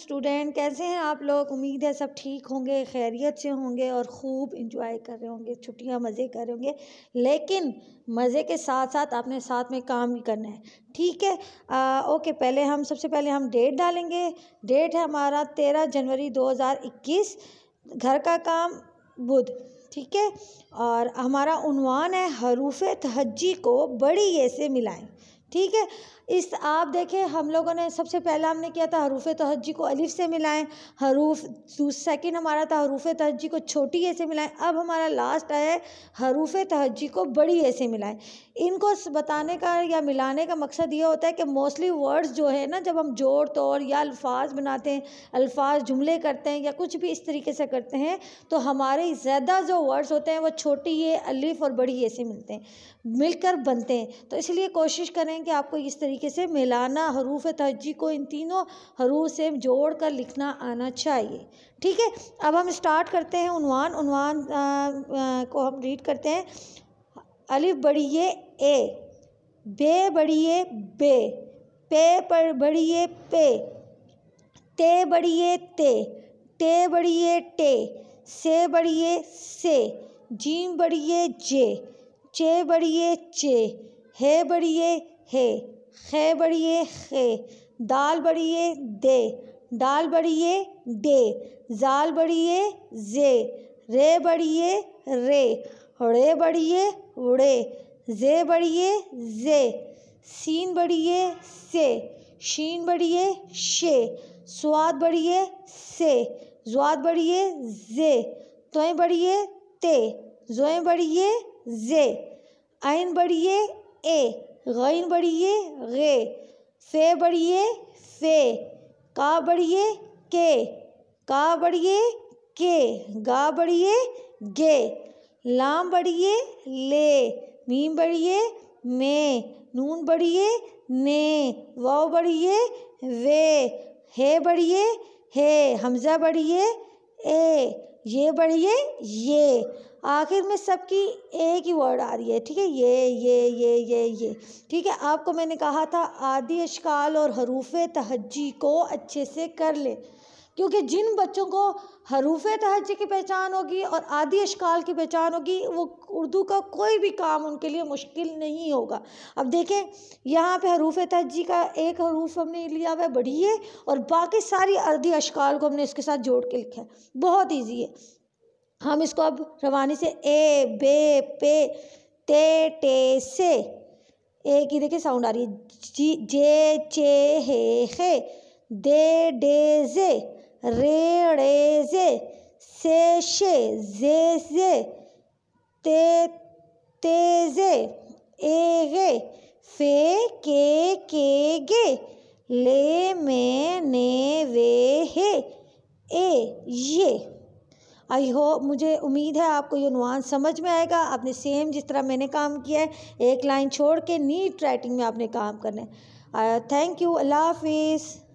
Student कैसे हैं आप लोग? उम्मीद है सब ठीक होंगे खैरियत से होंगे और ख़ूब इंजॉय कर रहे होंगे छुट्टियाँ मज़े कर रहे होंगे। लेकिन मज़े के साथ साथ आपने साथ में काम भी करना है। ठीक है आ, ओके पहले हम सबसे पहले हम डेट डालेंगे। डेट है हमारा तेरह जनवरी दो हज़ार इक्कीस घर का काम बुध। ठीक है और हमारा उनवान है हरूफ तहजी को बड़ी ये से मिलाएँ। ठीक है? इस, आप देखें, हम लोगों ने सबसे पहला हमने किया था हरूफ तहजी को अलिफ से मिलाएँ। हरूफ सेकंड हमारा था हरूफ तहजी को छोटी ए से मिलाएँ। अब हमारा लास्ट आया है हरूफ तहजी को बड़ी ए से मिलाएँ। इनको बताने का या मिलाने का मकसद ये होता है कि मोस्टली वर्ड्स जो है ना, जब हम जोड़ तोड़ या अल्फाज बनाते हैं, अल्फाज जुमले करते हैं या कुछ भी इस तरीके से करते हैं तो हमारे ज़्यादा जो वर्ड्स होते हैं, वो छोटी ए, अलिफ और बड़ी ए से मिलते हैं, मिलकर बनते हैं। तो इसलिए कोशिश करें कि आपको इस तरीके से मिलाना, हरूफ तहजी को इन तीनों हरूफ से जोड़ कर लिखना आना चाहिए। ठीक है? अब हम स्टार्ट करते हैं उनवान उनवान को हम रीड करते हैं। अलिफ बड़िए ए, बे बड़िए बे, पे पर बड़िए पे, ते बड़िए ते टे बड़िए टे, से बड़िए से, जीम बड़िए जे, चे बड़िए चे, हे बड़िए हे। खे बड़िए खे, दाल बड़िए दे, दाल बड़िए डे जाल बड़िए जे, रे बड़िए रे रे बड़िए उड़े, जे बड़िए जे, सीन बड़िए से, शीन बड़िए शे, स्वाद बड़िए से ज्वाद बड़िए जे तोय बड़िए ते जोए बड़िए जे आइन बढ़िए ए गैन बढ़िए, गे। फे बढ़िए फे का बढ़िए, के। का बढ़िए, के। गा बढ़िए, गे। लाम बढ़िए, ले। मीम बढ़िए में नून बढ़िए, ने। वाव बढ़िए, वे। हे बढ़िए, हे। हमज़ा बढ़िए, ए। ये बढ़िए, ये। आखिर में सबकी एक ही वर्ड आ रही है, ठीक है? ये ये ये ये ये। ठीक है, आपको मैंने कहा था, आदि अशकाल और हरूफ तहजी को अच्छे से कर ले। क्योंकि जिन बच्चों को हरूफ तहजी की पहचान होगी और आदि अशकाल की पहचान होगी, वो उर्दू का कोई भी काम उनके लिए मुश्किल नहीं होगा। अब देखें, यहाँ पे हरूफ तहजी का एक हरूफ हमने लिया हुआ है बड़ी है और बाकी सारी अर्दी अशकाल को हमने इसके साथ जोड़ के लिखा है। बहुत ईजी है। हम इसको अब रवानी से ए, बे, पे, ते, टे, से, ए की देखिए साउंड आ रही है। जी, जे, चे, हे हे दे, डे, जे रे रे जे से शे जे जे, ते ते जे ए गे फे, के के, गे, ले, में, ने, वे, हे, ए, ये। आई होप मुझे उम्मीद है आपको ये नुआन समझ में आएगा। आपने सेम जिस तरह मैंने काम किया है, एक लाइन छोड़ के नीट राइटिंग में आपने काम करना है। थैंक यू अल्लाह हाफिज़।